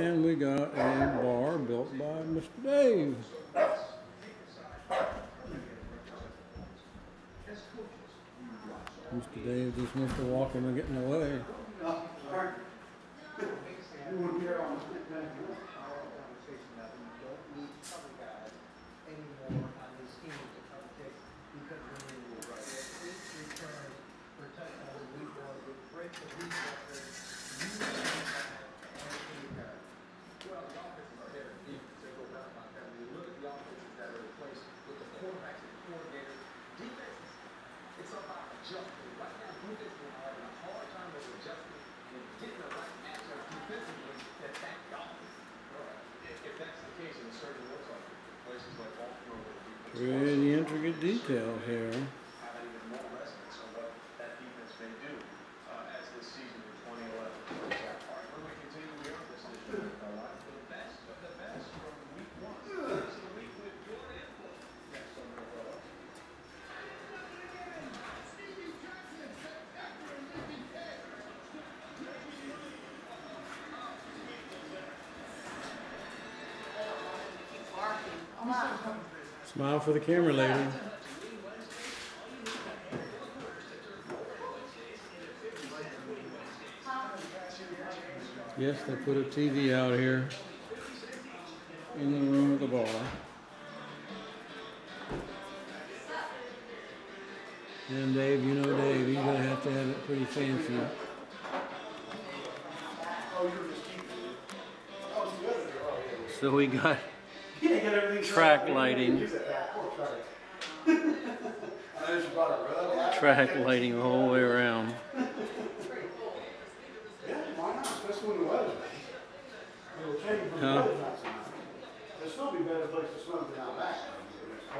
And we got a bar built by Mr. Dave. Mr. Dave just must have walked him and getting away. Pretty intricate detail here. Smile for the camera, lady. Yes, they put a TV out here in the room of the bar. And Dave, you know Dave, he's gonna have to have it pretty fancy. So we got track lighting, track lighting the whole way around. Yeah, why not? Especially when the weather's nice. It'll change when the Huh? weather's nice. It'll still be a better place to swim than out back. Oh,